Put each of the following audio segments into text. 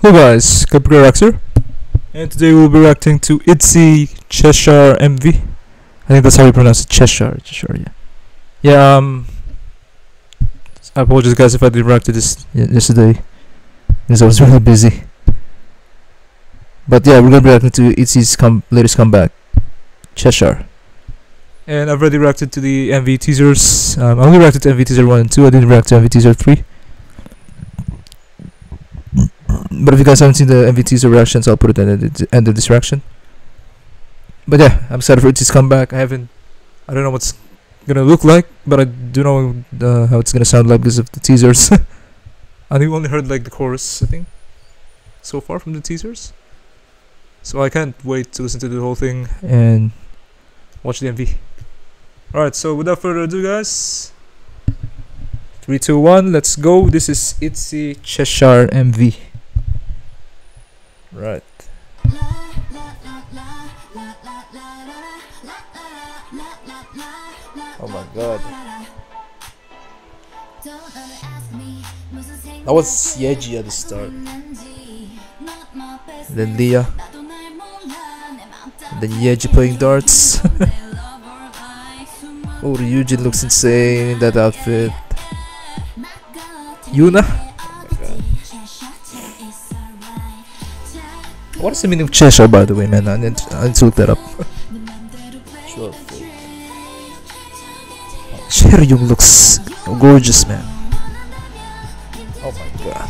Hello guys, Rex here, and today we'll be reacting to Itzy Cheshire MV. I think that's how you pronounce it, Cheshire, Cheshire, yeah. Yeah, um, I apologize guys if I didn't react to this yesterday, because I was really busy. But yeah, we're gonna be reacting to Itzy's com- latest comeback, Cheshire. And I've already reacted to the MV teasers. Um, I only reacted to MV teaser 1 and 2, I didn't react to MV teaser 3. But if you guys haven't seen the MV teaser reactions, I'll put it at the end of this reaction. But yeah, I'm excited for Itzy's comeback. I haven't, I don't know what's gonna look like, but I do know uh, how it's gonna sound like because of the teasers. and we only heard like the chorus, I think, so far from the teasers. So I can't wait to listen to the whole thing and watch the MV. Alright, so without further ado, guys, three, two, one, let's go. This is Itzy Cheshire MV. Right. Oh my god. That was Yeji at the start. Then Lia. Then Yeji playing darts. oh, Ryujin looks insane in that outfit. Yuna? What is the meaning of Cheshire, by the way, man? I need, I need to look that up. sure. Chaeryeong looks gorgeous, man. Oh my god.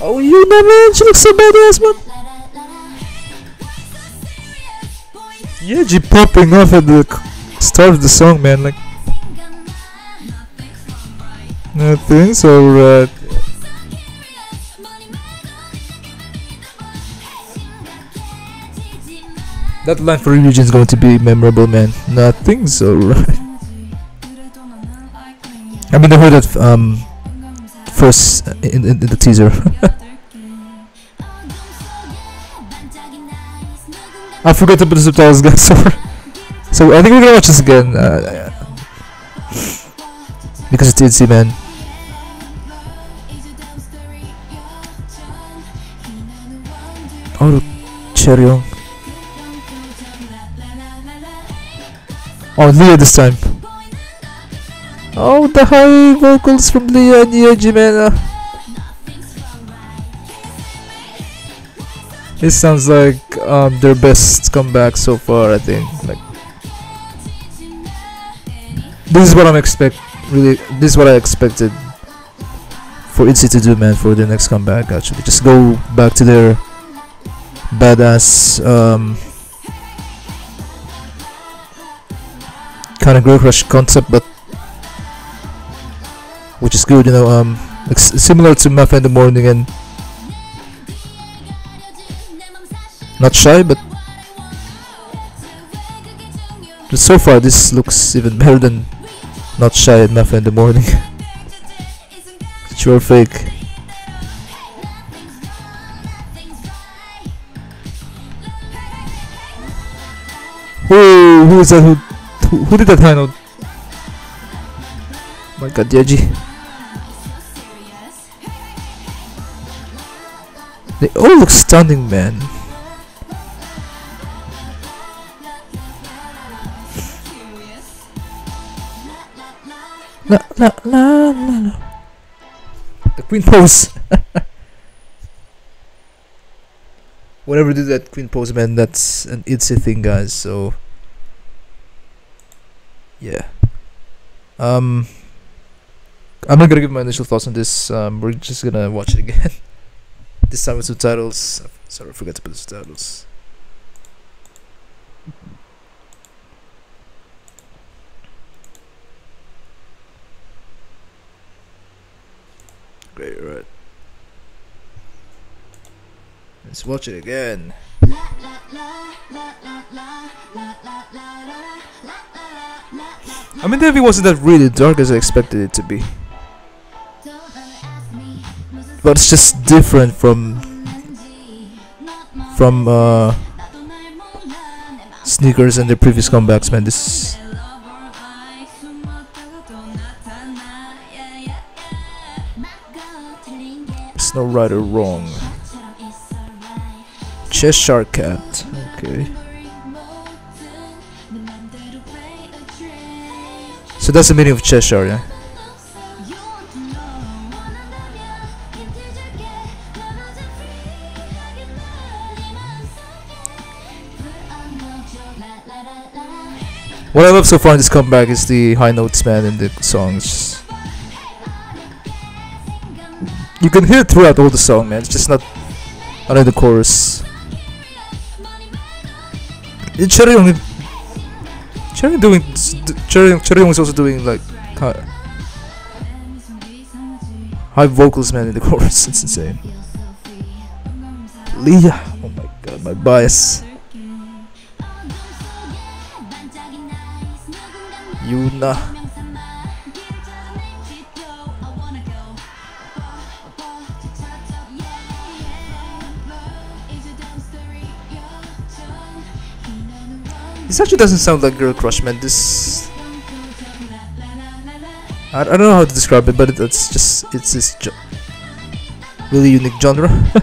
Oh, Yuna, man! She looks so badass, man! Yeji popping off at the start of the song, man. Like, nothing's alright. That line for Ryujin is going to be memorable, man. Nothing's alright. I mean, I heard that um first in, in, in the teaser. I forgot to put the subtitles, guys. So I think we're gonna watch this again uh, because it's Itzy, man. Oh, Chaeryeong. Oh, Lia this time. Oh, the high vocals from Lia and uh. This sounds like um, their best comeback so far. I think. Like, this is what I'm expect. Really, this is what I expected for Itzy to do, man, for the next comeback. Actually, just go back to their badass um, kind of girl crush concept, but which is good, you know. Um, similar to Mafia in the morning and not shy, but but so far this looks even better than not shy at Mafia in the morning. sure fake. Who is that? Who who, did that note? My God, Yeji. They all look stunning, man. La la la la la. The queen pose. Whenever do that queen pose, man, that's an Itzy thing, guys. So, yeah. Um, I'm not gonna give my initial thoughts on this. Um, we're just gonna watch it again. this time with subtitles. Sorry, I forgot to put the subtitles. Great, right. Let's watch it again. I mean, the MV wasn't that really dark as I expected it to be. But it's just different from from uh, sneakers and their previous comebacks, man. This it's no right or wrong. Cheshire Cat. Okay. So that's the meaning of Cheshire, yeah? What I love so far in this comeback is the high notes, man, in the songs. You can hear it throughout all the song, man. It's just not under the chorus. And Chaeryeong, Chaeryeong doing, Chaeryeong, Chaeryeong is also doing like high, high vocals, man, in the chorus. It's insane. Lia, oh my god, my bias. Yuna. This actually doesn't sound like Girl Crush, man. This. I, don't know how to describe it, but it, it's just. It's this really unique genre.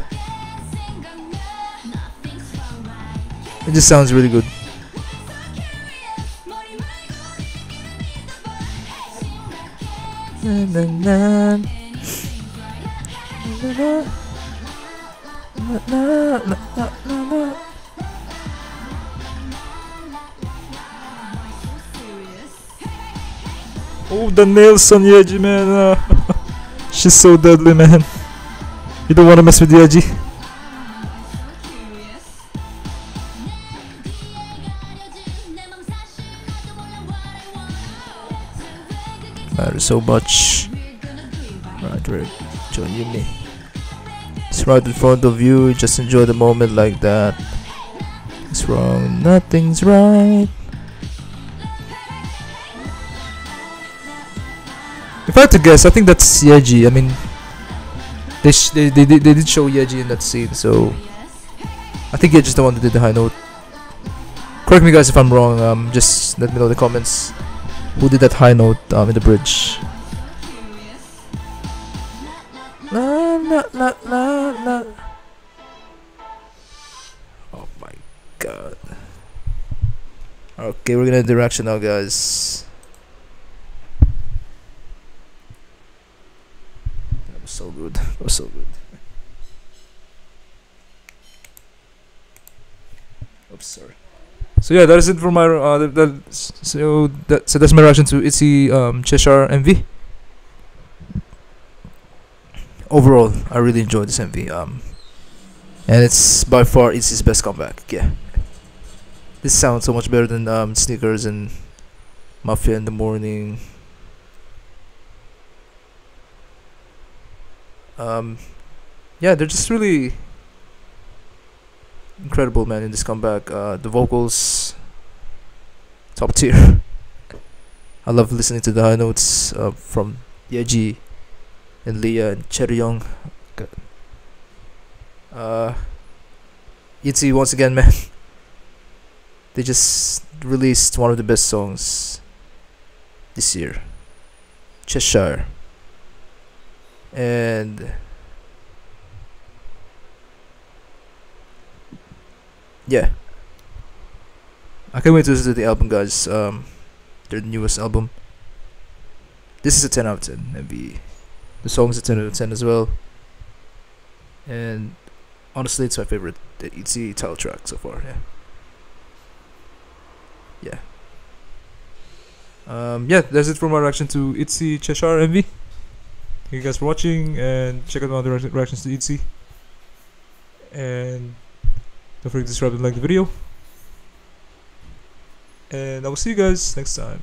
it just sounds really good. Oh, the nails on Yeji, man. Uh, she's so deadly, man. You don't want to mess with Yeji. Matter so much. Right, right. Join me. It's right in front of you. Just enjoy the moment like that. It's wrong. Nothing's right. If I had to guess, I think that's Yeji. I mean, they they, they they did show Yeji in that scene, so I think Yeji's the one that did the high note. Correct me, guys, if I'm wrong. Um, just let me know in the comments who did that high note um, in the bridge. La, la, la, la, la. Oh my god. Okay, we're gonna direction now, guys. Was so good. That was so good. Oops, sorry. So yeah, that is it for my uh, that, that, so that so that's my reaction to Itzy um Cheshire MV. Overall, I really enjoyed this MV. Um, and it's by far Itzy's best comeback. Yeah, this sounds so much better than um Sneakers and Mafia in the Morning. Um, yeah, they're just really incredible man in this comeback. Uh the vocals top tier. I love listening to the high notes uh, from yeji and Lia and Chaeryeong. uh itzy once again man. They just released one of the best songs this year. Cheshire and yeah. I can't wait to listen to the album guys. Um their newest album. This is a 10 out of 10 maybe. The song's a 10 out of 10 as well. And honestly it's my favorite Itzy title track so far yeah. Yeah. Um yeah that's it for my reaction to Itzy Cheshire MV you guys for watching and check out my other reactions to Itzy and don't forget to subscribe and like the video. And I will see you guys next time.